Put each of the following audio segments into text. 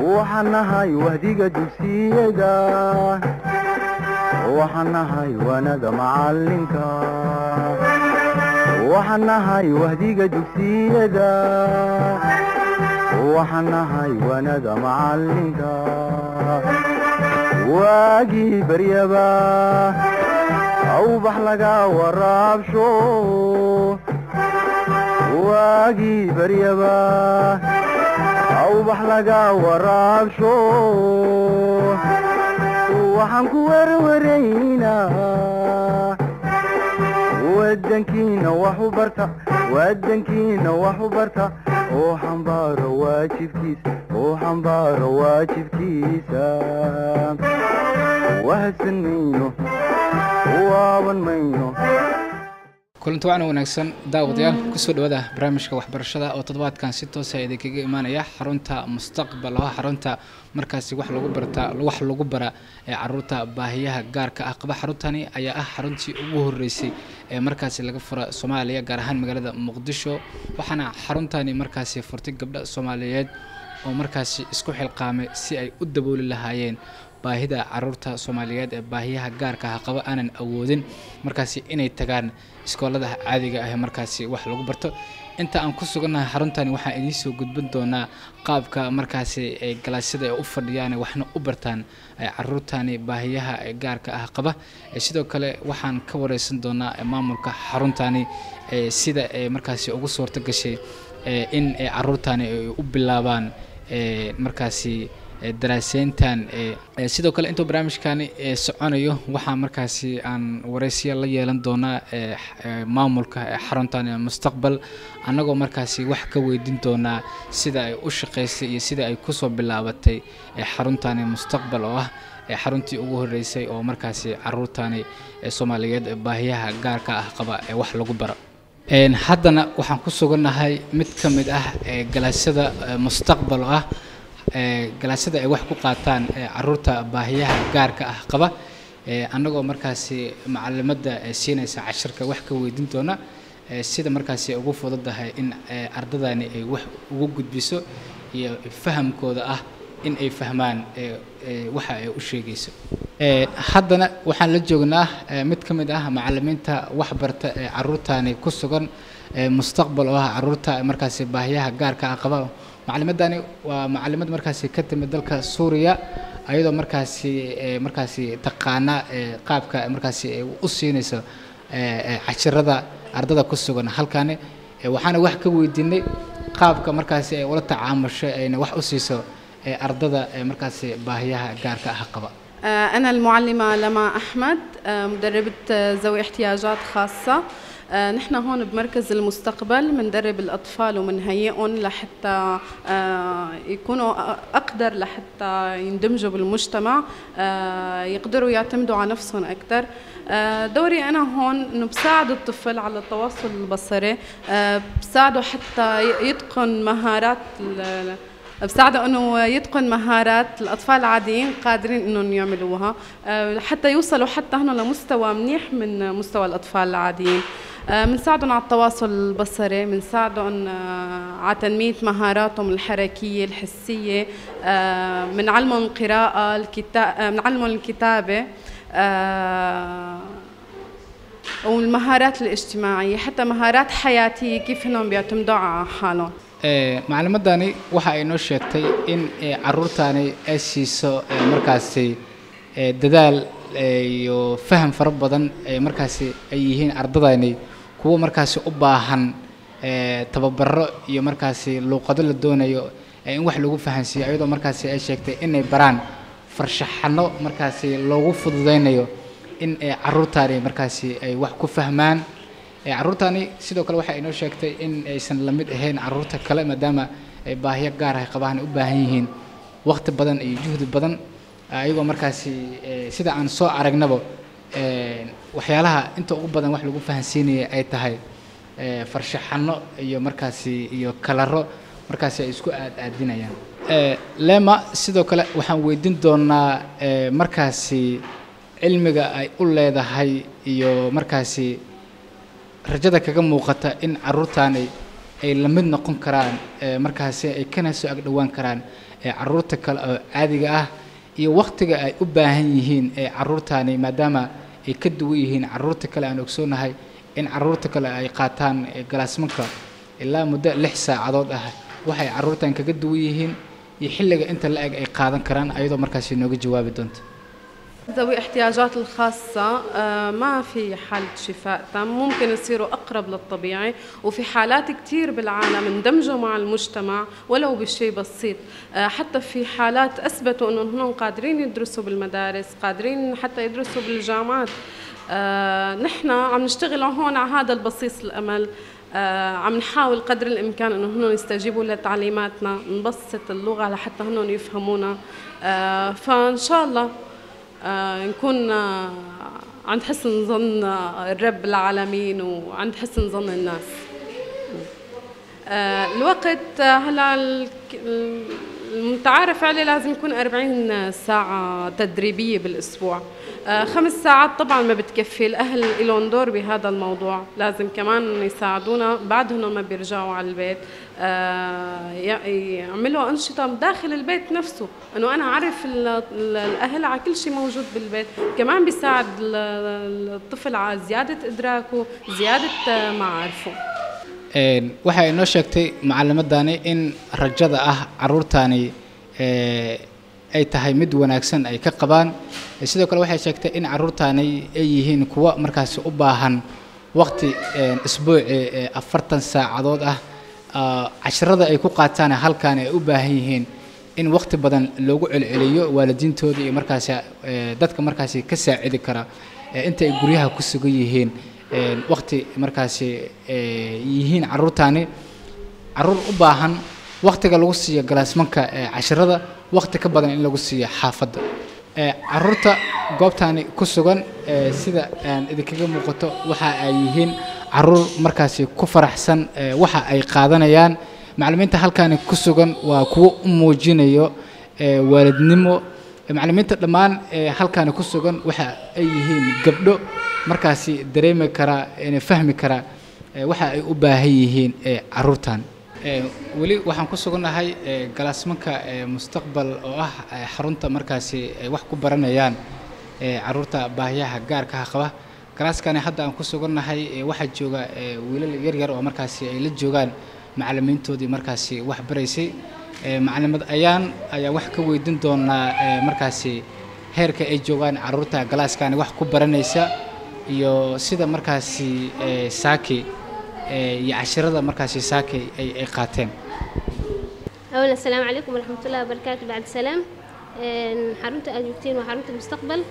waxaan nahay wahdiga dugsiyada waxaan nahay wanada macalinka waxaan nahay wahdiga dugsiyada waxaan nahay wanada macalinka waagii baryaba awbax waagii baryaba awbax laga waraabsho waxaan ku werwaraynaa wadankiina wax u barta wadankiina wax u barta oo xambaaro waajibkiisa oo xambaaro waajibkiisa kulanti wacna wanaagsan daawadayaal ku soo dhawaada barnaamijka waxbarashada oo toddobaadkan si toosa idinkaga imaanaya xarunta mustaqbal oo ah xarunta markaasi wax lagu barta wax lagu bara ee carruurta baahiyaha gaarka ah. Qaba xaruntani ayaa ah xaruntii ugu horeysay ee markaasi laga fura soomaaliya gaar ahaan magaalada muqdisho. Waxaana xaruntani markaasi furtay gabdha soomaaliyeed oo markaasi isku xilqaamay si ay u dabooli lahaayeen baahida carruurta soomaaliyeed ee baahiyaha gaarka ah qaba aanan awoodin markaasi inay tagaan iskoolada caadiga ah ee markaasi wax lagu barto. Inta aan ku sugannahay xaruntani waxaan idiin soo gudbin doonaa qaabka markaasi ee galaasyada ay u fadhiyaan waxna u bartaan caruurtani baahiyaha gaarka ah qaba. Sidoo kale waxaan ka wareysan doonaa maamulka xaruntani sida ay markaasi ugu suurto in caruurtani ay u bilaabaan markaasi daraaseyntan sidoo kale intuu barnaamijkani soconayo waxaa markaasi aan wareysiya la yeelan doonaa maamulka xaruntan mustaqbal. Annagoo markaasi wax ka weydiin doonaa sida ay u shaqeysay iyo sida ay ku soo bilaabatay xaruntani mustaqbal oo ah xaruntii ugu horeysay oo markaasi caruurtani soomaaliyeed baahiyaha gaarka ah qaba ee wax lagu baro. Haddana waxaan ku sugannahay mid ka mid ah galaasyada mustaqbal oo ah galaasyada ay wax ku qaataan carruurta baahiyaha gaarka ah qaba. Annagoo markaasi macalimadda siinaysa cashirka wax ka weydiin doona sida markaasi ugu fududahay in ardadani ay wax ugu gudbiso iyo fahamkooda ah in ay fahmaan waxa ay u sheegayso. Haddana waxaan la joognaa mid ka mid ah macalimiinta wax barta ee caruurtani ku sugan mustaqbal oo ah carruurta markaasi baahiyaha gaarka ah qaba macalimadani waa macalimad markaasi ka timid dalka suuriya ayadoo markaasi markaasi taqaana qaabka markaasi u siinayso cashirada ardada ku sugan halkani waxaana wax ka weydiinay qaabka markaasi ay ula tacaamusho ayna wax u siiso ardada markaasi baahiyaha gaarka ah qaba أنا المعلمة لما أحمد مدربة ذوي احتياجات خاصة نحن هون بمركز المستقبل بندرب الأطفال ومنهيئهم لحتى يكونوا أقدر لحتى يندمجوا بالمجتمع يقدروا يعتمدوا على نفسهم أكثر دوري أنا هون إنه بساعد الطفل على التواصل البصري بساعده حتى يتقن مهارات بساعده إنه يتقن مهارات الأطفال العاديين قادرين إنهم يعملوها حتى يوصلوا حتى هن لمستوى منيح من مستوى الأطفال العاديين. بنساعدهم على التواصل البصري بنساعدهم على تنمية مهاراتهم الحركية الحسية بنعلمهم القراءة الكتاب بنعلمهم الكتابة والمهارات الاجتماعية حتى مهارات حياتية كيف هنهم بيعتمدوا على حالهم. macalimadani waxa ay noo sheegtay in caruurtani ay siiso markaasi dadaal iyo faham fara badan markaasi kuwo markaasi u baahan tababaro iyo markaasi luuqado la doonayo in wax lagu fahansiiyo ayadoo markaasi ay sheegtay inay baraan farshaxano markaasi loogu fududeynayo in caruurtani markaasi ay wax ku fahmaan. Caruurtani sidoo kale waxa inoo sheegtay in aysan la mid ahayn carruurta kale maadaama ay baahiyo gaar ah qabaan ay u baahan yihiin waqti badan iyo juhdi badan. Ayagoo markaasi sida aan soo aragnaba waxyaalaha inta ugu badan wax lagu fahansiinaya ay tahay farshaxano iyo markaasi iyo kalaro markaasi ay isku aad aadinayaan. Lema sidoo kale waxaan weydiin doonaa markaasi cilmiga ay u leedahay iyo markaasi rajada kaga muuqata in caruurtaani ay la mid noqon karaan markaasi ay kana soo agdhowaan karaan carruurta kale oo caadiga ah iyo waqtiga ay u baahan yihiin ee caruurtaani maadaama ay ka duwan yihiin carruurta kale aan ogsoonahay in carruurta kale ay qaataan galaasmanka ilaa muddo lix saacadood ah waxay caruurtan kaga duwan yihiin iyo xilliga inta la eg ay qaadan karaan ayadoo markaasi nooga jawaabi doonto ذوي احتياجات الخاصة آه، ما في حالة شفاء تام ممكن يصيروا أقرب للطبيعي وفي حالات كتير بالعالم اندمجوا مع المجتمع ولو بشيء بسيط. آه، حتى في حالات أثبتوا أنهم هنن قادرين يدرسوا بالمدارس قادرين حتى يدرسوا بالجامعات. آه، نحن عم نشتغل هون على هذا البصيص الأمل. عم نحاول قدر الإمكان إنه هن يستجيبوا لتعليماتنا نبسط اللغة لحتى هن يفهمونا. فإن شاء الله نكون آه، عند حسن ظن آه، الرب العالمين وعند حسن ظن الناس. آه، الوقت آه، هلا المتعارف عليه لازم يكون 40 ساعة تدريبية بالأسبوع. آه، خمس ساعات طبعا ما بتكفي. الأهل لهم دور بهذا الموضوع. لازم كمان يساعدونا. بعدهم ما بيرجعوا على البيت. آه، يعملوا أنشطة داخل البيت نفسه. أنه أنا أعرف ال- ال- الأهل على كل شيء موجود بالبيت. كمان بيساعد ال- الطفل على زيادة إدراكه زيادة آه، معارفه. Een, waxa ay noo sheegtay macalimadani in rajada ah caruurtani ee, ay tahay mid wanaagsan ay ka qabaan. Sidoo kale waxay sheegtay in caruurtani ay yihiin kuwa markaasi u baahan waqti een, isbuuci ee afartan saacadood ah. Casharada ay ku qaataan halkan ay u baahan yihiin in waqti badan loogu celceliyo waalidiintooda iyo markaasi dadka markaasi ka saacidi kara inta ay guryaha ku sugan yihiin een, waqti markaasi yihiin caruurtani carruur u baahan waqtiga lagu siiyo galaasmanka casharada waqti ka badan in lagu siiyo xaafadda. Caruurta goobtani ku sugan sida idinkaga muuqato waxa ay yihiin carruur markaasi ku faraxsan waxa ay qaadanayaan. Macallimiinta halkani ku sugan waa kuwo u muujinayo waalidnimo macallimiinta dhammaan ee halkani ku sugan waxa ay yihiin gabdho. Markaasi dareemi kara ina fahmi kara ee waxa ay u baahan yihiin caruurtan. Weli waxaan ku sugannahay galaasmanka mustaqbal oo ah xarunta markaasi ay wax ku baranayaan carruurta baahiyaha gaarka ah qaba. Galaaskani hadda aan ku sugannahay waxaa jooga wiilal yaryar oo markaasi ay la joogaan macallimiintoodii markaasi wax baraysay Ee, macallimad ayaan ayaa wax ka weydiin doonaa ee, markaasi heerka ay joogaan caruurta galaaskani wax ku baranaysa iyo sida markaasi ee, saaki ee, iyo cashirada markaasi saaki ay ay qaateen أولا السلام عليكم ورحمة الله وبركاته بعد السلام إن حرونتا aad joogtiin waa xarunta mustaqbal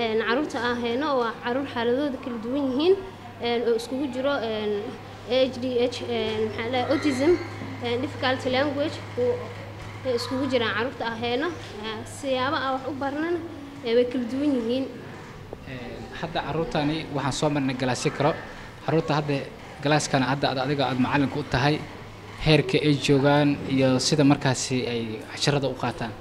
een caruurta aan hayno waa caruur xaaladooda kala duwan yihiin een oo iskugu jiro een ADHD een maxaa la autism een difficult language ay iskugu jiraan carruurta aan hayno Ee, siyaabo aan wax u barnana ee way kala duwan yihiin. Ee, hadda caruurtani waxaan soo marnay galaasyo karo. Caruurta hadda galaaskana hadda ad- adiga aad macallinka u tahay heerka ay joogaan iyo sida markaasi ay casharada u qaataan.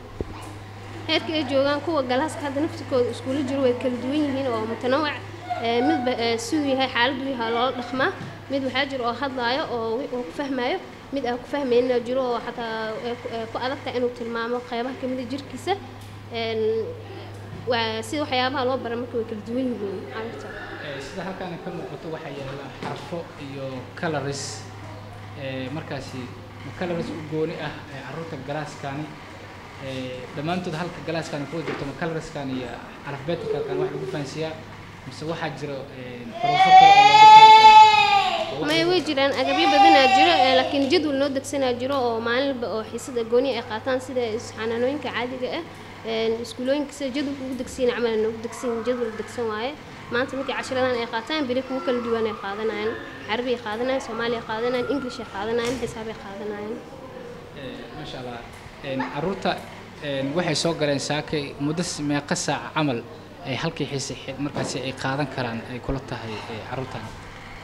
Heerka ay joogaan kuwa galaaska hadda naftikooda iskuula jiro way kala duwan yihiin oo mutanawac ee, midba ee, siduu yahay xaaladuu yahay loola dhaqmaa. Mid waxaa jiro oo hadlaayo oo ku fahmaayo mid aan ku fahmayna jiro oo xataa ku- adagtahay inuu tilmaamo qeybaha ka mid a jirkiisa sida waxyaabaha loo bara marka way kala duwan yihiin carruurta Ee, sida halkan ka muuqato waxaa yaalla xarfo iyo coloris ee, markaasi coloris u gooni ah carruurta galaaskani dhammaantood halka galaaskani kuwa jirto ma coloriskani iyo alphabeticalkan wax lagu fahansiiyaa mise waxaa jiro xarufo kale maya way jiraan agabyo badanaa jiro ee, laakiin jadwal noo degsanaa jiro oo maalinba oo xiisada gooni ay qaataan sida xanaanooyinka caadiga ah. Iskuulooyinka sida jadwalka ugu degsiyin camal noogu degsan jadwal degsan waaye. Maanta markay cashiradan ay qaataan beri kuwo kala duwan ay qaadanayaan. Carabi ay qaadanayaan soomaali ay english ay qaadanayaan xisaab ay Ee, maasha allah. Caruurta waxay soo galeen saakay muddo meeqa saaca camal ay halkii xiise markaasi ay qaadan karaan ay kula tahay ee, caruurtan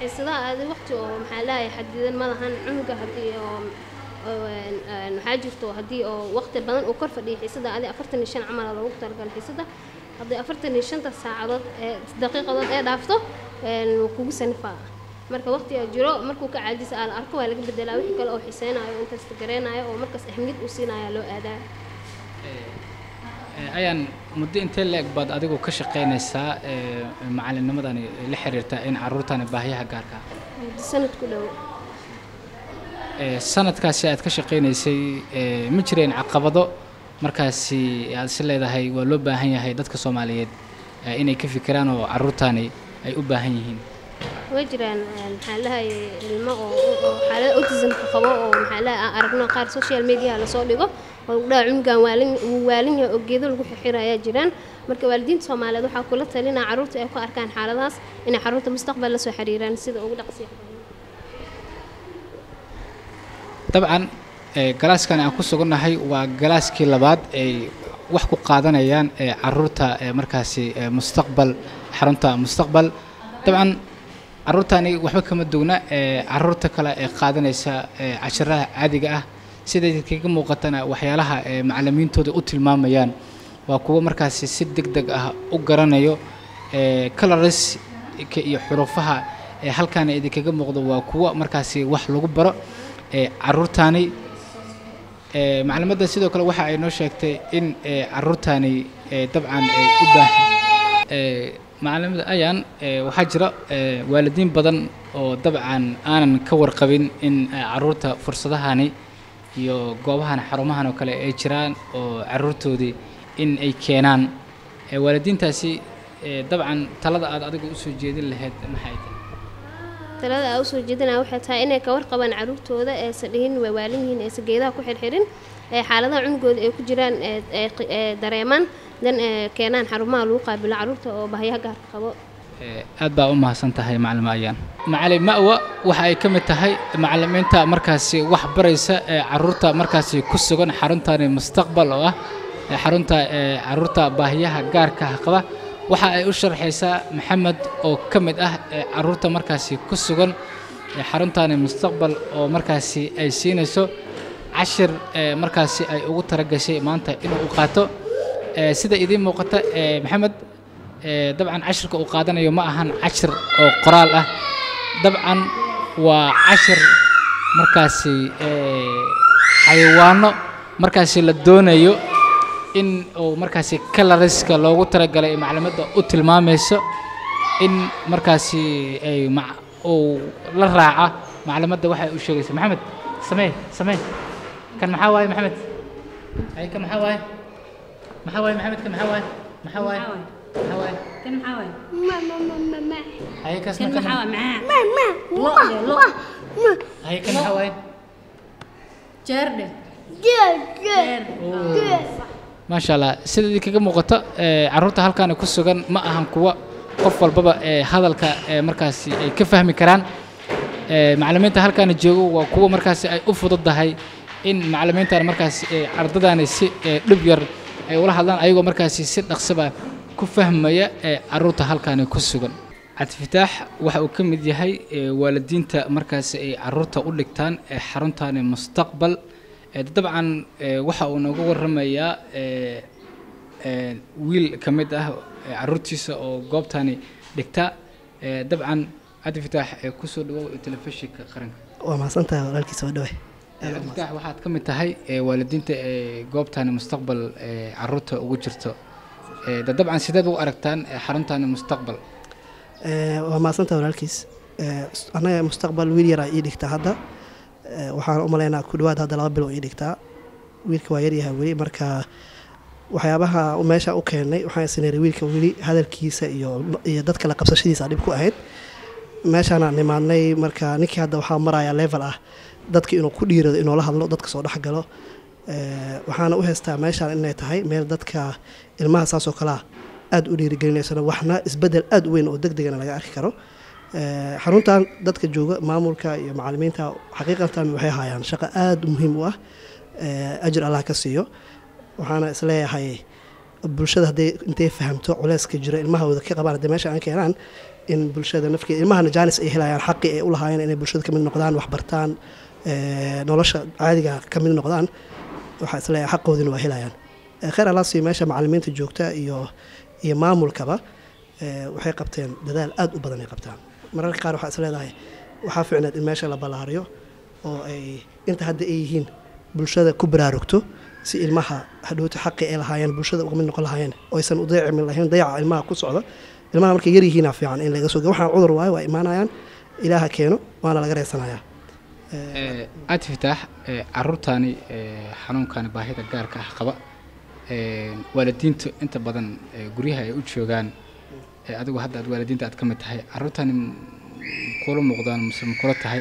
xiisadaha aadi waqti oo maxaa lahay xadidan ma lahan cunuga haddii oo waxaa jirto haddii oo waqti badan uu kor fadhiyo xiisada adi afartan iyo shan camal aa loogu talagalay xiisada haddii afartan iyo shanta saacadood ee daqiiqadood ee dhaafto kugu sanifaa marka waqtigaa jiro markuu ka caajisa aa arko waa laga bedelaa wixii kale oo xiiseynayo intaas gareenayo oo markaas ahmiyad uu siinayo loo aadaa ayaan muddo intee la-eg baad adigu ka shaqaynaysaa eh, macalinimadani la xiriirta in caruurtani baahiyaha gaarka? Eh, sanadkaasi aad ka shaqaynaysay eh, ma jireen caqabado? Markaasi aad is leedahay waa loo baahan yahay dadka soomaaliyeed eh, inay ka fikiraan oo caruurtani ay u baahan yihiin way jiraan een, maxaa lahay ilmo oo xaalada autismka qabo oo maxaa lahay aan aragno qaar social media la soo dhigo. Oo lagu dhaha cunugan waalin wuu waalin yahay oo geedo lagu xirxira ayaa jiraan. Marka waalidiinta soomaaliyeed waxaa kula talinaa carruurta ay ku arkaan xaaladahaas inay carruurta mustaqbal la soo xiriiraan sida ugu dhaqsiya dabcan eh, galaaskan aan ku sugannahay waa galaaskii labaad ay wax ku qaadanayaan eh, carruurta eh, markaasi eh, mustaqbal xarunta mustaqbal. Dabcan caruurtani waxba kama duwna eh, carruurta kale ee qaadanaysa eh, casharaha caadiga ah. Siday kaga muuqatana waxyaalaha eh, macalimiintooda u tilmaamayaan. Waa kuwo markaasi si deg deg ah u garanayo eh, coloriska iyo xuruufaha ee halkaana idinkaga muuqdo. Waa kuwo markaasi wax lagu baro ee maclimadda sidoo kale waxa ay noo sheegtay in ee dabcan u baahan ee maclimada ayaan waxaa jira waalidiin badan oo dabcan aanan ka warqabin in carruurta fursadahani iyo goobahan xarumahan oo kale ay jiraan oo caruurtoodii in ay keenaan. Ee waalidiintaasi dabcan talada aad adigu u soo jeedin lahayd maxay tahay talada aa u soo jeedinaa waxay tahay inay ka warqabaan carruurtooda eesa dhihin waa waalin yihiin eesa geedaha ku xirxirin xaaladaha cunugooda ay ku jiraan dareemaan dan ee keenaan xarumaha lagu qaabilo carruurta oo bahyaha gaarka qabo. Aad baa u mahadsan tahay macalimo ayaan macalin ma'wa waxa ay ka mid tahay macalimiinta markaasi wax baraysa ee carruurta markaasi ku sugan xaruntani mustaqbal oo ah xarunta carruurta baahiyaha gaarka qaba. Waxa ay u sharxaysaa maxamed oo ka mid ah carruurta markaasi ku sugan xaruntani mustaqbal oo markaasi ay siinayso cashir ee markaasi ay ugu talagashay maanta inuu u qaato. Ee sida idiin muuqata ee maxamed dabcan cashirka uu qaadanayo ma ahan cashir oo qoraal ah. Dabcan waa cashir markaasi xayawaano markaasi la doonayo in uu markaasi coloriska loogu talagalay ay maclimadda u tilmaamayso in markaasi uu la raaca maclimadda waxay u sheegaysa maxamed samee samee kan maxaa waaye maxamed? Ay kan maxaa waaye maxaa waaye maxamed? Kan maxaa waaye maxaa waaye maxaa waaye kan maxaa waaye haye kasna kan kan maxaa waaye maxaa lo lo. haye kan maxaa waaye jeerdhe jeer maasha allah sida idinkaga muuqato ee, carruurta halkaani ku sugan ma ahan kuwa qof walbaba ee hadalka ee markaasi ay ka fahmi karaan. Macallimiinta halkaani joogo waa kuwa markaasi ay u fududahay in macallimiintan markaasi ee, ardadani si ee, dhib yar ay ula hadlaan ayagoo markaasi si dhaqsaba ku fahmaya ee carruurta halkaani ku sugan. Cabdifataax waxa uu ka mid yahay waalidiinta markaasi ay carruurta u dhigtaan ee xaruntani mustaqbal. Dabcan waxa uu nooga waramayaa wiil ka mid ah ee, carruurtiisa oo goobtani dhigta. Dabcan cabdifataax ee ku soo dhawow telefishinka qaranka. Waa mahadsantahay walaalkiisa waa dhawe cabdifataax waxaad ka mid tahay ee, waalidiinta ee goobtani mustaqbal ee, carruurta ugu jirto. Dabcan sideed u aragtaan ee, xaruntani mustaqbal. Waa mahadsantahay walaalkiis. Eh, annaga mustaqbal wiil yaraa ii dhigta hadda. Eh, waxaan u malaynaa ku dhawaad hadda laba bilo ii dhigtaa wiilka waa yaryahay weli marka waxyaabaha meesha u keenay waxaan isniri wiilka weli hadalkiisa iyo iyo dadka la qabsashadiisa dhib ku ahayd. Meeshaanaan nimaadnay marka ninkii hadda waxaa maraya level ah dadka inuu ku dhiirado inuu hadlo dadka soo dhex galo Eh, waxaana u haystaa meeshaan inay tahay meel dadka ilmaha saasoo kalea aada u dhiirigelinaysana waxna isbeddel aada u weyn oo deg degana laga arki karo. Eh, xaruntan dadka jooga maamulka iyo macalimiinta xaqiiqatan waxay hayaan shaqo aada muhiim u ah Eh, ajir allah ka siiyo. Waxaana is leeyahay bulshada hadday intay fahamto culeyska jira ilmahooda ka qabaan hadday meesha aan keenaan in bulshada nafkeeda ilmahana jaanis ay helayaan xaqii ay u lahaayeen inay bulshada ka mid noqdaan waxbartaan nolosha caadiga ka mid noqdaan waxaa is leeyahay xaqoodina waa helayaan. Khayr allah siiyo meesha macalimiinta joogta iyo iyo maamulkaba waxay qabteen dadaal aada u badan ay qabtaan. Mararka qaar waxaa isleedahay waxaa fiicneed in meesha la ballaariyo oo ay inta hadda ay yihiin bulshada ku baraarugto si ilmaha hadhowta xaqi ay lahaayeen bulshada uga mid noqon lahaayeen oo aysan u dayacmi lahayn dayaca ilmaha ku socda. Ilmaha markay yar yihiina fiican in laga soo waxaan cudur waayo waa imaanayaan ilaaha keeno waana laga reesanayaa aad fitaax ee, caruurtaani ee, xanuunkani baahida gaarka ah qaba. Waalidiintu inta badan guryaha ay u joogaan adigu hadda aad waalidiinta aad ka mid tahay caruurtaani m- kula muuqdaan mase ma kula tahay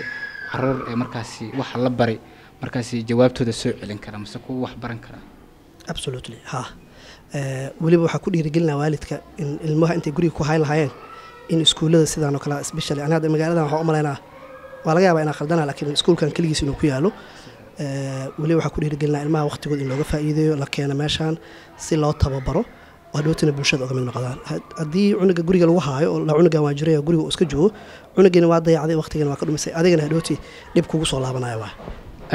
carruur ee markaasi waxa la bari markaasi jawaabtooda soo celin kara mase kuwa wax baran kara. Absolutely ha. Eh, weliba waxaa ku dhiirigelinaa waalidka in ilmaha intay guriga ku hayn lahaayeen in iskuullada sidaan oo kale especially aniga hadda magaaladan waxaan u malaynaa waa laga yaabaa inaan khaldana laakiin iskuulkan keligiis inuu ku yaalo weliba waxaa ku dhiirigelinaa ilmaha waqtigood in looga faa'iideeyo la keeno meeshaan si loo tababaro. Oo hadhowtana bulshada uga mid noqdaan. Had- haddii cunuga guriga lagu haayo oo cunugan waa jiraya guriga uu iska joogo cunugiina waa dayacday waqtigana waa ka dhumisay. Adigana hadhowti dhib kugu soo laabanaya waa.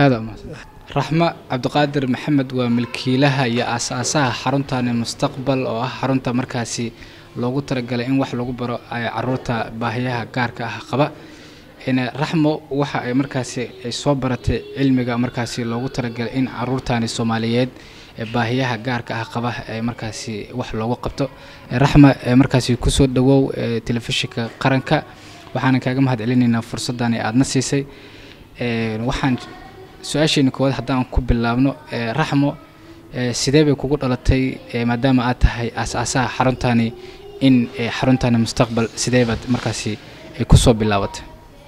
Aada umahadsan raxmo cabdiqaadir maxamed waa milkiilaha iyo aasaasaha xaruntani mustaqbal oo ah xarunta markaasi loogu talagalay in wax lagu baro ay carruurta baahiyaha gaarka ah qaba raxmo waxa ay markaasi ay soo baratay cilmiga markaasi loogu talagalay in caruurtani soomaaliyeed ee baahiyaha gaarka ah qaba ee markaasi wax loogu qabto. Raxma ee markaasi ku soo dhawow ee, telefishinka qaranka. Waxaana kaaga mahad celinaynaa fursadani aadna siisay. Een, waxaan su'aasheena koowaad haddaan ku bilaabno raxmo ee, sidee bay kugu dhalatay maadaama aad tahay aas-aasaha xaruntani in ee, xaruntani mustaqbal sidee baad markaasi ay ku soo bilaabatay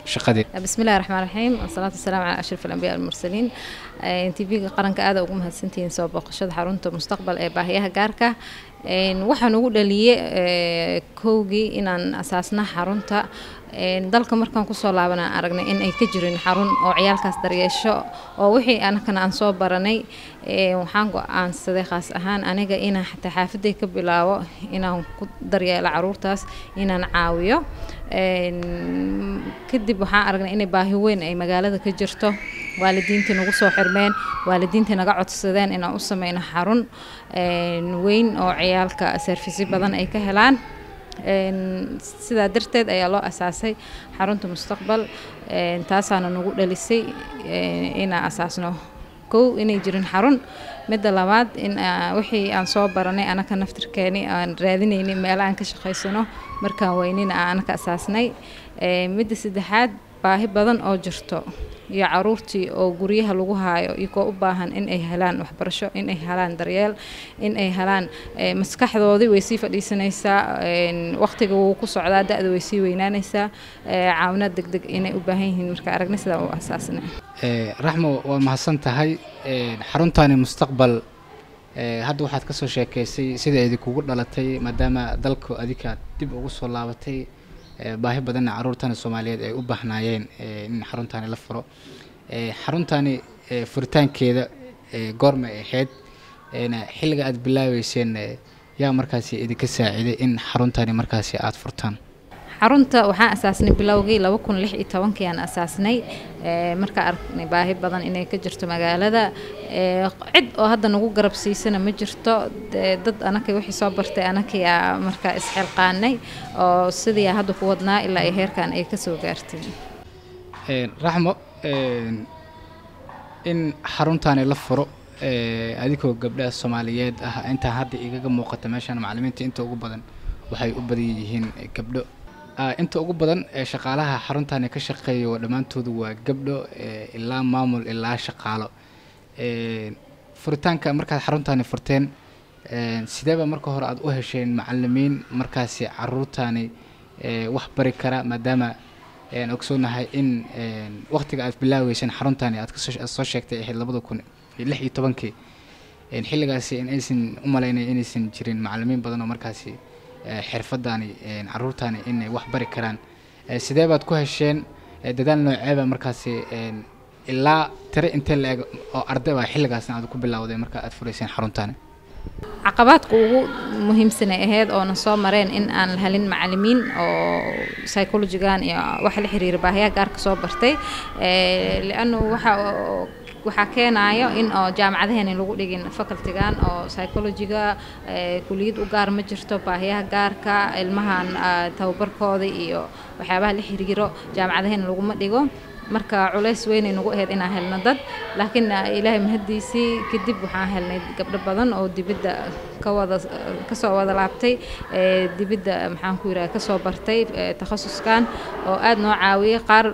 shaqadii بسم الله الرحمن الرحيم والصلاة والسلام على أشرف الأنبياء والمرسلين تي في qaranka aad ugu mahadsantihiin soo booqashada xarunta mustaqbal ee baahiyaha gaarka Een, waxaan ugu dhaliyey ee, kowgii inaan asaasna xarunta Een, dalka markaan kusoo laabanaan aragnay in ay ka jirin xarun oo ciyaalkaas daryeesho oo wixii anakana aan soo baranay ee, waxaan go-aansaday khaas ahaan aniga inaan xataa xaafaday ka bilaabo inaan ku daryeelo caruurtaas inaan caawiyo Een, kadib waxaan aragnay inay baahi weyn ay magaalada ka jirto. Waalidiintii nagu soo xirmeen waalidiintii naga codsadeen inaan u sameyno xarun weyn oo ciyaalka servisi badan ay ka helaan. Sidaa darteed ayaa loo asaasay xarunta mustaqbal taasaana nagu dhalisay inaan asaasno kow inay jirin xarun. Midda labaad in aa- wixii aan soo baranay anaka naftirkeeni aan raadinaynay meel aan ka shaqaysano markaan weynina aan anaka asaasnay Ee, midda saddexaad baahi badan oo jirto iyo caruurtii oo guryaha lagu haayo iyagoo u baahan in ay helaan waxbarasho in ay helaan daryeel in ay helaan ee, maskaxdoodii way sii fadhiisanaysaa waqtiga wuu ku socdaa da-da way sii weynaanaysaa ee, caawinaad deg deg inay u baahan yihiin. Marka aragnay sidaa u asaasnay Ee, raxmo waa mahadsan tahay Ee, xaruntani mustaqbal hadda waxaad ka soo sheekaysay sida idinkugu dhalatay maadaama dalku adika dib ugu soo laabatay baahi badanna caruurtani soomaaliyeed ay u baahnaayeen ee, in xaruntani la furo. Xaruntani ee, furitaankeeda ee, goorma ay ahayd xilliga aad bilaabeyseen ee, yaa markaasi idinka saaciday in xaruntani markaasi aad furtaan xarunta waxaan asaasnay bilowgii laba kun lix iyo tobankii aan asaasnay. Ee, markaa aragnay baahi badan inay ka jirto magaalada. Ee, cid oo hadda nagu garab siisana ma jirto. Dee dad anaka wixii soo bartay anakiyaa markaa isxilqaanay oo sidii hadda ku wadnaa ilaa ay heerkan ay ka soo gaartay. Een, raxmo in xaruntani la furo adigoo gabdhaha soomaaliyeed ah intaa hadda igaga muuqata meeshaan macallimiinta inta ugu badan waxay u badan yihiin eh, gabdho inta ugu badan ee shaqaalaha xaruntani ka shaqeeya waa dhammaantoodu waa gabdho eh, ilaa maamul ilaa shaqaalo. Een, furitaanka markaad xaruntani furteen een, sideeba marka hore aad u hesheen macallimiin markaasi caruurtani eh, wax bari kara? Maadaama een ogsoonahay in een waqtiga aad bilaaweyseen xaruntani aad soo sheegtay ahayd labada kun lix iyo tobankii. Xilligaasi in aysan u malaynay inaysan jirin macallimiin badan oo markaasi xirfadani caruurtani inay wax bari karaan. Ee, sidee baad ku hesheen ee, dadaal nooceeba markaasi ilaa tire intee la eg oo arday baa xilligaasna aad ku bilowday marka aad fureyseen xaruntani caqabaadka ugu muhiimsanay ahayd oona soo mareen in aan la helin macallimiin oo psychologigan iyo waxa la xiriira baahiyaha gaarka soo bartay Ee, liannu waxa waxaa keenayo in oo jaamacadaheeni lagu dhigin facultigan oo psychologiga ee, kuliyad u gaar ma jirto baahiyaha gaarka ilmahan ah, tababarkooda iyo waxyaabaha la xiriiro jaamacadaheena laguma dhigo marka culays weynay nagu ahayd inaan helno dad laakiin ilaahay mahaddiisii kadib waxaan helnay gabdho badan oo dibidda ka wada ka soo wada laabtay dibidda maxaan ku yidhaha ka soo bartay takhasuskan oo aad noo caawiyey qaar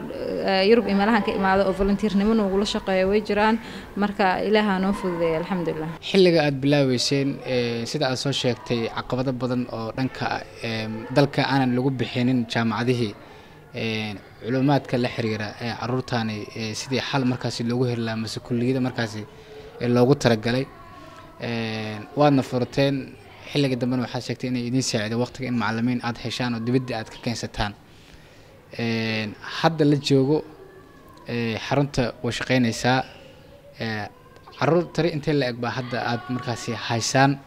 yurub iyo ka imaado oo volunteernimo noogula shaqeeya way jiraan. Marka ilaaha noo fududeeya alxamdulilah xilliga aad bilaaweyseen ee, sida aad soo sheegtay caqabado badan oo dhanka dalka aanan lagu bixinin jaamacadihii culumaadka la xiriira ee caruurtaani sidii xal markaasi loogu heli lahaa mase kulliyada markaasi loogu talagalay. Waadna furateen xilliga dambena waxaad sheegtay inay idiin saacido waqtiga in macalimiin aad heshaan oo dibadda aad ka keensataan. Ee, hadda la joogo xarunta way shaqeynaysaa carruur tari intee la eg baa hadda aad markaasi haysaan.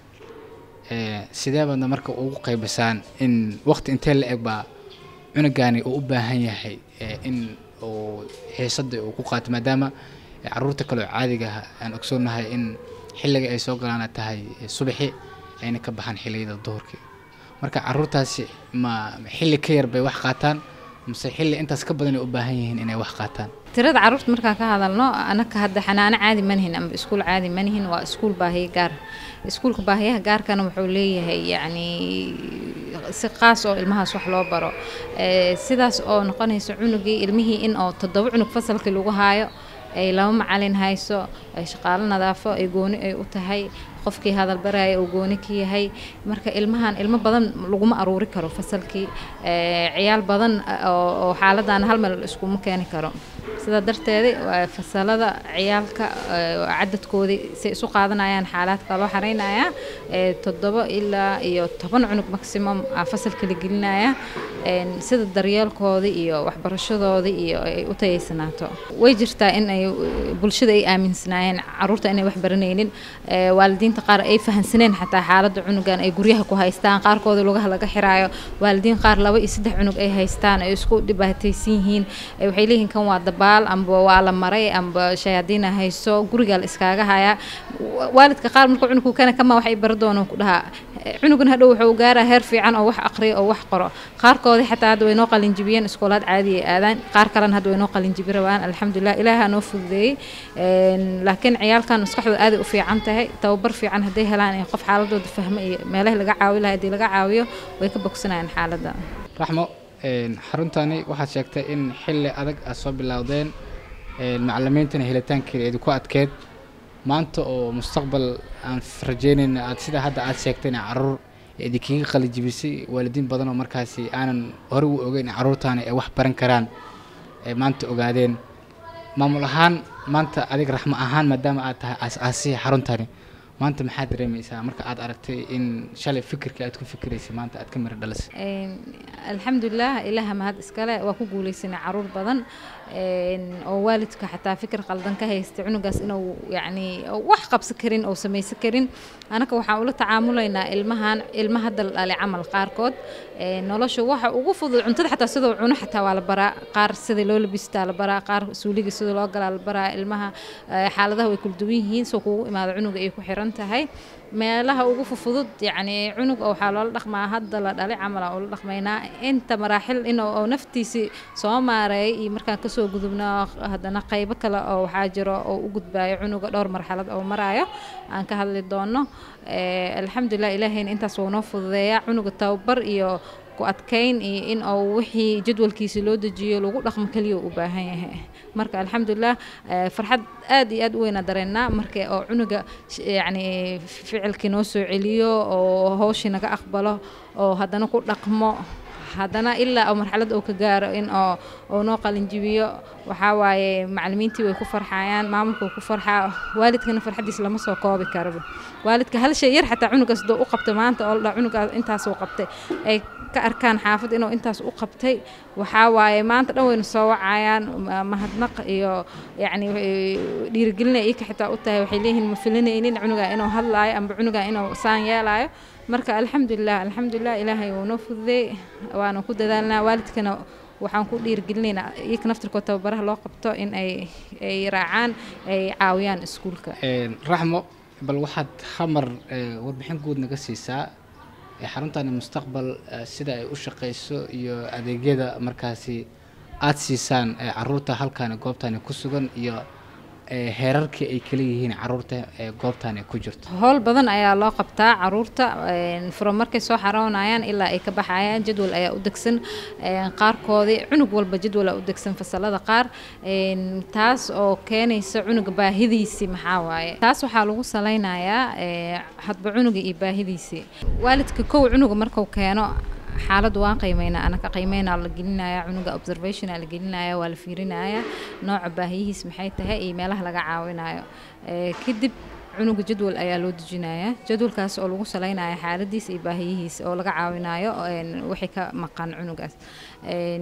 Ee, sidee baadna marka ugu qaybisaan in waqti intee la eg baa cunugani uu u baahan yahay ee, in uu xiisadda uu ku qaato maadaama ee, carruurta kale oo caadiga ah aan ogsoonahay in xilliga ay soo galaana tahay ee, subaxi ayna ka baxaan xilliyada duhurkii marka caruurtaasi ma xilli ka yar bay wax qaataan mise xilli intaas ka badan ay u baahan yihiin inay wax qaataan. Tirada carruurta markaan ka hadalno anaka hadda xanaano caadi manihin amba iskuul caadi manihin waa iskuul baahiye gaar. Iskuulka baahiyaha gaarkana wuxuu leeyahay yacni si qaas oo ilmahaas wax loo baro. Ee, sidaas oo noqonaysa cunugii ilmihii in oo toddoba cunug fasalkii lagu haayo ay laba macalin hayso ay shaqaalo nadaafo ay gooni ay u tahay qofkii hadal baraya uu gooni ka yahay. Marka ilmahan ilmo badan laguma aruuri karo fasalkii. Ee, ciyaal badan oo oo xaaladan hal meel iskuma keeni karo. Sidaa darteeda waa fasalada ciyaalka cadadkoodii say isu qaadanayaan xaalaadka loo xareynayaa ee, toddoba ilaa iyo toban cunug maximum aa fasalka la gelinaya sida daryeelkooda iyo waxbarashadooda iyo ay u tayaysanaato way jirtaa in bulshada ay aaminsanaayeen carruurta inay wax baranaynin. Ee, waalidiinta qaar ay fahansaneen xataa xaaladda cunugan ay guryaha ku haystaan. Qaarkooda lugaha laga xiraayo waalidiin qaar laba iyo saddex cunug ay haystaan ay isku dhibaataysan yihiin waxay leeyihiin kan waa dabaal amba waa la maray amba shayaadiina hayso guriga la iskaaga hayaa Wa- waalidka qaar markuu cunugku kana kama waxay bari doonaan ku dhahaa? "Eh, cunugan hadhow wuxuu gaaraa heer fiican oo wax aqriyo oo wax qoro. Qaarkoodii xataa hadda way noo qalinjibiyeen iskoolaad caadi aadaan. Qaar kalena hadda way noo qalinjibi rabaan. Alxamdulilah ilaaha noo fududeeyey. Laakiin ciyaalkan maskaxdooda aaday u fiican tahay. Tababar fiican hadday helaan qof xaaladooda fahmo iyo meelaha laga caawi lahaa haddii laga caawiyo way ka bogsanayaan xaaladda. Raxmo xaruntani waxaad sheegtay in xilli adag aad soo bilowdeen. Een, macalimiintana helitaankeeda idinku adkeed maanta oo mustaqbal aan rajeynayna aad sida hadda aad sheegtayna carruur idinkaga qalijibisay waalidiin badan oo markaasi aanan hore u ogeyn in caruurtaani ay wax baran karaan ay maanta ogaadeen. Maamul ahaan maanta adig raxmo ahaan maadaama aad tahay aas-aasihii xaruntani maanta maxaad dareemaysaa? Marka aad aragtay in shalay fikirkii aad ku fikiraysay maanta aad ka miro dhalisay alxamdulilah ilaaha mahad iskale waa ku guuleysanay carruur badan oo waalidka xataa fikir qaldan ka haysta cunugaas inuu yacni wax qabsan karin oo samaysan karin. Anaka waxaan ula tacaamulaynaa ilmahan ilma hadda la dhalay camal qaarkood. Nolosha waxa ugu fudud cuntada xataa sidoo cuno xataa waa la baraa. Qaar sida loo labistaa la baraa qaar suuliga sida loo galaa la baraa. Ilmaha eh, xaaladaha way kala yihiin soo kugu imaado cunuga ay ku xiran tahay meelaha ugu fudud yacni cunug waxaa loola dhaqmaa hadda la dhalay camala oo la dhaqmaynaa inta maraaxil in oo oo naftiisi soo maareeyay iyo markaan ka soo gudubno haddana qaybo kale oo waxaa jiro oo u gudbayo cunuga dhowr marxalad oo maraayo aan ka hadli doono. Eh, alxamdulilah ilaahayna intaas wuu noo fududeeyaa. Cunuga tababar iyo ku adkayn iyo in uu wixii jadwalkiisa loo dejiyo lagu dhaqmo keliya u baahan yahay. Marka alxamdulilah eh, farxad aad iyo aad u weyna dareennaa marka oo cunuga yacni ficilkii noo soo celiyo oo hawshii naga aqbalo oo haddana ku dhaqmo haddana ilaa marxalad uu ka gaaro in oo uu noo qalinjibiyo. Waxaa waaye macalimiintii way ku farxayaan maamulka ku farxaa waalidkana farxadiisa lama soo koobi karaba. Waalidka hal shay yar xataa cunugaas doo u qabta maanta oo la dhaha cunugaas intaasuu qabtay. Ay ka arkaan xaafad inuu intaas u qabtay. Waxaa waaye maanta dhan wayna soo wacayaan ma- mahadnaq iyo yacni eh, dhiirigelin ay ika xitaa u tahay. Waxay leeyihiin ma filinaynin cunugaa inuu hadlaayo amba cunugaa inuu saan yeelaayo marka alxamdulilah alxamdulilah ilaahay wuu noo fududeey waana ku dadaalnaa waalidkana waxaan ku dhiirigelinaynaa iyaka naftirkood tababaraha loo qabto in ay ay raacaan ay caawiyaan iskuulka. Raxmo bal waxaad hamar warbixin guud naga siisaa ee xaruntani mustaqbal sida ay u shaqeyso iyo adeegyada markaasi aada siisaan ee carruurta halkaani goobtaani ku sugan iyo heerarkii ay kala yihiin carruurta ee goobtaani ku jirto. Howl badan ayaa loo qabtaa carruurta from markay soo xaroonayaan ilaa ay ka baxayaan jadwal ayaa u degsan qaarkoodii cunug walba jadwal aa u degsan fasalada qaar taas oo keenaysa cunuga baahidiisii maxaa waaye. Taas waxaa lagu salaynayaa hadba cunuga iyo baahidiisii waalidka kow cunuga markuu keeno xaalad waan qiimeynaa anaka qiimeynaa la gelinaya cunuga observation aa la gelinaya waa la fiirinaya nooca baahiyihiis maxay tahay iyo meelaha laga caawinayo Ee, kadib cunuga jadwal ayaa loo dejinaya jadwalkaas oo lagu salaynaya xaaladiisa iyo baahiyihiisa oo laga caawinayo wixii ka maqan cunugaas.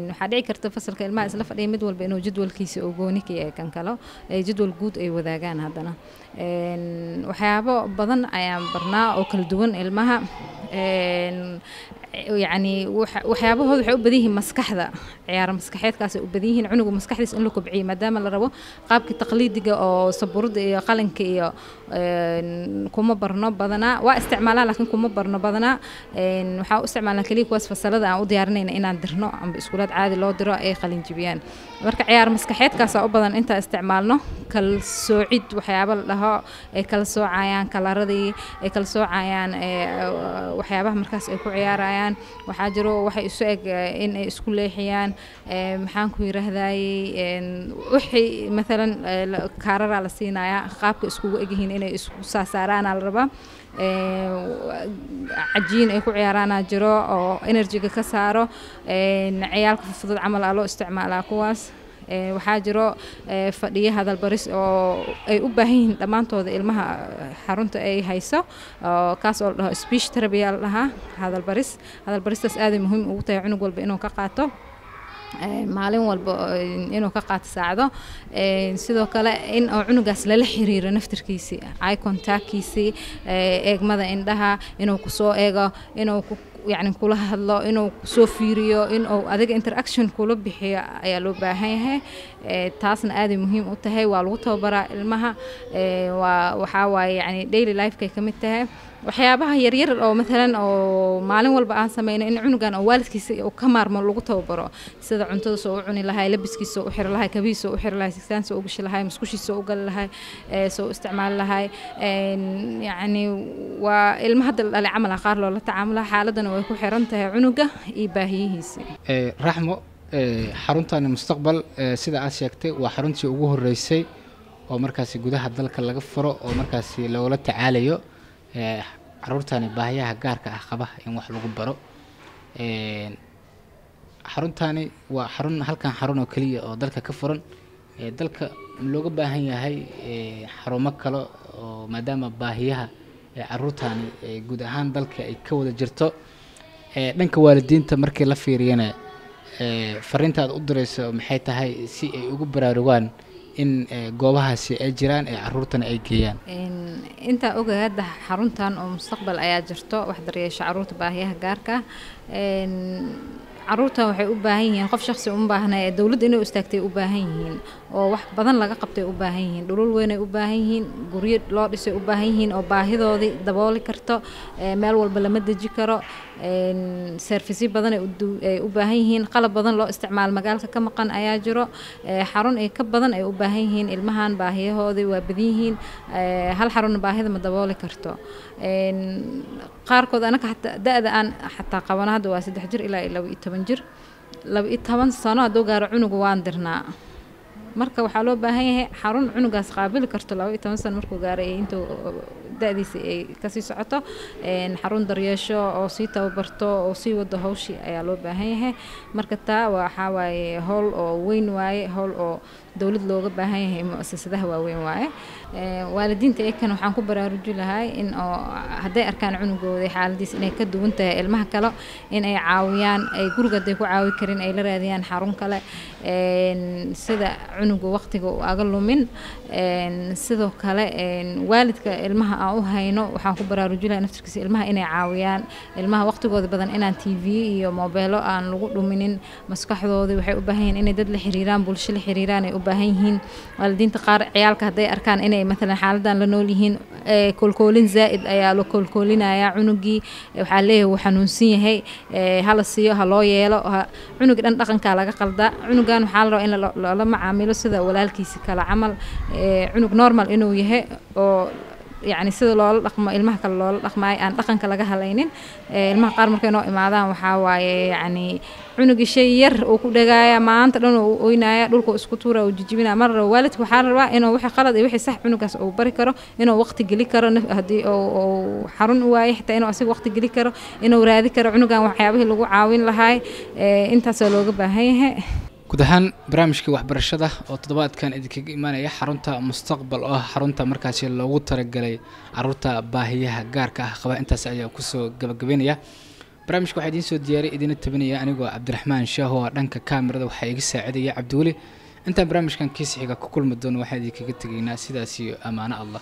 Waxaa dhici karta fasalka ilmaha isla fadhiya mid walba inuu jadwalkiisa oo gooni ka yahay kan kalo ee jadwal guud ay wadaagaan haddana. Waxyaabo badan ayaan barnaa oo kala duwan ilmaha Waxa- waxyaabahooda waxay u badan yihiin maskaxda. Ciyaar maskaxeedkaas u badan yihiin cunuga maskaxdiisa in la kobciyo maadaama la rabo qaabkii taqliidiga oo sabuurada iyo qalinka iyo kuma barno badanaa waa isticmaalaa laakiin kuma barno badanaa waxaa u isticmaalnaa keliya kuwaas fasalada aan u diyaarinayna inaan dirno amba iskuulaad caadi loo diro ay qalin jibiyaan. Marka ciyaar maskaxeedkaasaa u badan intaa isticmaalno kala soocid waxyaaba la dhaho ay kala soocayaan kalaradii ay kala soocayaan waxyaabaha markaas ay ku ciyaarayaan waxaa jiro waxay isu eg eh, in ay isku leexiyaan. Ee, maxaan ku yiraahdayey een, wixii maalan eh, kaararaa la siinayaa. Qaabka iskugu egyihiin inay isku saasaaraana la rabaa. Cajiin ay ku ciyaaraana jiro oo enerjiga ka saaro. Ciyaalka fudud camal aa loo isticmaalaa kuwaas waxaa jiro ee, fadhiyo hadal baris oo ay u baahan yihiin dhammaantooda ilmaha eh, xarunta ay hayso kaas oo la dhaho speech therapy aa la dhahaa hadal baris. Hadal baristaas aaday muhiim ugu tahay cunug walba inuu ka qaato maalin walba inuu ka qaato saacado. Ee, sidoo kale in oo cunugaas lala xiriiro naftirkiisii ee, eegmada indhaha inuu ku soo eego inuu ku yacni kula hadlo inuu ku soo fiiriyo inuu adiga interaction kula bixiyo ayaa loo baahan yahay. Ee, taasna aaday muhiim u tahay waa lagu tababaraa ilmaha. Ee, waa waxaa waaye yacni daily lifekay ka mid tahay waxyaabaha yaryar oo maalan oo maalin walba aan sameyno in cunugan oo waalidkiisa ka maarmo lagu tababaro sida cuntada soo u cuni lahay labiskiisa u xiri lahay kabihiisa u xiri lahay sigsaan soo u gashi lahay musqushiisa u gali lahay soo isticmaali lahay yacni waa ilma hadda la dhalay camal ah qaar loola tacaamula xaaladana way ku xiran tahay cunuga iyo baahiyihiisa. Raxmo ee, xaruntani mustaqbal sida aad sheegtay waa xaruntii ugu horeysay oo markaasi gudaha dalka laga furo oo markaasi loola tacaalayo caruurtani baahiyaha gaarka ah qaba in wax lagu baro. Xaruntani waa xarun halkan xarun oo keliya oo dalka ka furan. Dalka looga baahan yahay xarumo kale oo maadaama baahiyaha ee, guud ahaan dalka ay ka wada jirto. Dhanka waalidiinta markii la fiiriyana fariinta aad u dirayso maxay tahay si ay ugu baraarugaan in ee, goobahaasi ay jiraan ee caruurtana ay geeyaan. Intaa ogahay hadda xaruntan oo mustaqbal ayaa jirto wax daryeesho carruurta baahiyaha gaarka. Caruurtan waxay u baahan yihiin qof shaqsi uma baahna ee dowladda inay u istaagtay u baahan yihiin oo wax badan laga qabtay u baahan yihiin. Dhulul weynay u baahan yihiin guryo loo dhisay u baahan yihiin oo baahidoodii dabooli karto ee, meel walba lama deji karo een, servicyo badan ay u baahan yihiin qalab badan loo isticmaalo magaalka ka maqan ayaa jiro. Xarun ay ka badan ay u baahan yihiin ilmahan baahiyahoodii waa badan yihiin. Hal xarunna baahida ma dabooli karto. Qaarkood anaka xataa da-da aan xataa qabano hadda waa saddex jir ilaa laba iyo toban jir. Laba iyo toban sano hadduu gaaro cunuga waan dirnaa. Marka waxaa loo baahan yahay xarun cunugaas qaabili karto laba iyo toban sano markuu gaaray intuu da-diisa ay ka sii socoto xarun daryeesho oo sii tababarto oo sii wado hawshii ayaa loo baahan yahay marka taa waxaa waaye howl oo weyn waaye howl oo dowlad looga baahan yahay muasasadaha waaweyn waaye. Waalidiinta iyakan waxaan ku baraaruji lahay in oo hadday arkaan cunugooda xaaladiis inay ka duwan tahay ilmaha kale in caawiyaan ay guriga hadday ku caawi karin ay la raadiyaan xarun kale. Sida cunuga waqtiga aga lumin. Sidoo kale waalidka ilmaha aan u hayno waxaan ku baraaruji lahay naftirkiisa ilmaha inay caawiyaan ilmaha waqtigooda badan inaan t v iyo mobeelo aan lagu dhuminin. Maskaxdoodii waxay u baahan yihiin inay dad la xiriiraan bulsho la xiriiraan baahan yihiin waalidiinta qaar ciyaalka hadday arkaan inay maalan xaaladan la nool yihiin ee, koolkoolin zaa'id ayaa la koolkoolinayaa cunugii ee, waxaa leeyahay wuu xanuunsan yahay ee, hala siiyo ha loo yeelo cunugi dhan dhaqankaa laga qaldaa. Cunugan waxaa la rabaa in lala macaamilo sida walaalkiisi kale camal cunug normal inuu yahay oo yacni sida loola dhaqmo ilmaha kale loola dhaqmaayo aan dhaqanka laga halaynin ilmaha qaar markay noo imaadaan waxaa waaye yacni cunugii shay yar uu ku dhagaaya maanta dhan uu oynaya dhulka uu isku tuura uu jijibinaya mar raba waalidka waxaa rabaa inuu wixii qalad iyo wixii sax cunugaas uu bari karo inuu waqti geli karo haddii uu xarun u waayo xitaa inuu asiga waqti geli karo inuu raadi karo cunugan waxyaabihii lagu caawin lahaay ee, intaasoo looga baahan yahay guud ahaan barnaamijkii waxbarashada oo toddobaadkan idinkaga imaanaya xarunta mustaqbal oo ah xarunta markaasi loogu talagalay carruurta baahiyaha gaarka ah. Qaba intaas ayaa ku soo gabagabeynaya. Barnaamijka waxaa idiin soo diyaariyay idiina tabinaya anigoo cabdiraxmaan shaaho oo dhanka kaamirada waxaa iga saacidaya cabdiweli intaan barnaamijkan kiisi xiga ku kulmi doono waxaa idinkaga tegaynaa sidaas iyo ammaano allah